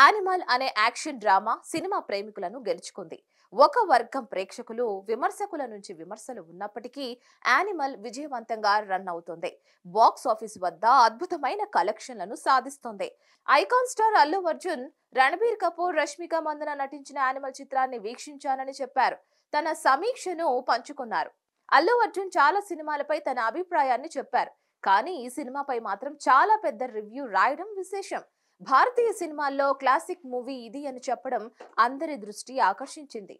Animal అనే action drama cinema ప్రేమికులను గెలుచుకుంది. ఒక వర్గం ప్రేక్షకులు విమర్శకుల నుంచి విమర్శలు ఉన్నప్పటికీ యానిమల్ విజయవంతంగా రన్ అవుతుంది. బాక్స్ ఆఫీస్ వద్ద అద్భుతమైన కలెక్షన్లను సాధిస్తుంది. ఐకాన్ స్టార్ అల్లు అర్జున్ రణబీర్ కపూర్ రష్మిక మందన నటించిన యానిమల్ చిత్రాన్ని వీక్షించానని చెప్పారు. తన సమీక్షను పంచుకున్నారు. అల్లు అర్జున్ చాలా సినిమాలపై తన అభిప్రాయాన్ని చెప్పారు. కానీ ఈ సినిమాపై మాత్రం చాలా పెద్ద రివ్యూ రాయడం విశేషం. భారతీయ సినిమాల్లో క్లాసిక్ మూవీ ఇది అని చెప్పడం అందరి దృష్టి ఆకర్షించింది.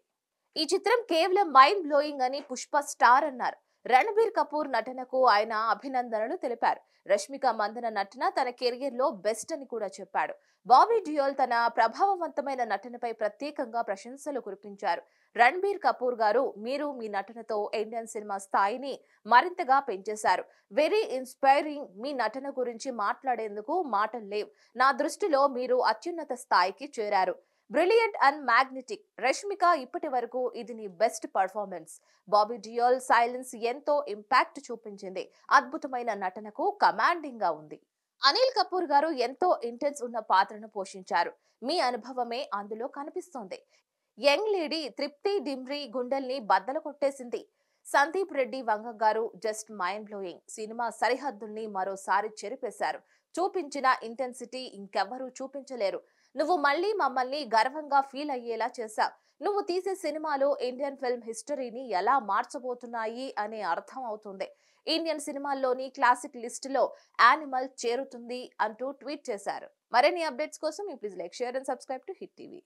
ఈ చిత్రం కేవలం మైండ్ బ్లోయింగ్ అని పుష్ప స్టార్ అన్నారు. రణబీర్ కపూర్ నటనకు ఆయన అభినందనలు తెలిపారు. రష్మిక మందన నటన తన కెరియర్లో బెస్ట్ అని కూడా చెప్పాడు. బాబీ డియోల్ తన ప్రభావవంతమైన నటనపై ప్రత్యేకంగా ప్రశంసలు కురిపించారు. రణబీర్ కపూర్ గారు మీరు మీ నటనతో ఇండియన్ సినిమా స్థాయిని మరింతగా పెంచేశారు. వెరీ ఇన్స్పైరింగ్ మీ నటన గురించి మాట్లాడేందుకు మాటలు లేవు. నా దృష్టిలో మీరు అత్యున్నత స్థాయికి చేరారు. బ్రిలియంట్ అండ్ మ్యాగ్నెటిక్ రష్మిక ఇప్పటి వరకు ఇది నీ best performance. Bobby Deol silence ఎంతో ఇంపాక్ట్ చూపించింది. అద్భుతమైన నటనకు కమాండింగ్గా ఉంది. అనిల్ కపూర్ గారు ఎంతో ఇంటెన్స్ ఉన్న పాత్రను పోషించారు. మీ అనుభవమే అందులో కనిపిస్తోంది. యంగ్ లేడీ తృప్తి డిమ్రీ గుండెల్ని బద్దలు కొట్టేసింది. సందీప్ రెడ్డి వంగ గారు జస్ట్ మైండ్ బ్లోయింగ్. సినిమా సరిహద్దుల్ని మరోసారి చెరిపేశారు. చూపించిన ఇంటెన్సిటీ ఇంకెవ్వరూ చూపించలేరు. నువ్వు మళ్ళీ మమ్మల్ని గర్వంగా ఫీల్ అయ్యేలా చేశావు నువ్వు తీసే సినిమాలు ఇండియన్ ఫిల్మ్ హిస్టరీని ఎలా మార్చబోతున్నాయి అనే అర్థం అవుతుంది. ఇండియన్ సినిమాల్లోని క్లాసిక్ లిస్టులో యానిమల్ చేరుతుంది అంటూ ట్వీట్ చేశారు. మరిన్ని అప్డేట్స్ కోసం please like share and subscribe to Hit TV.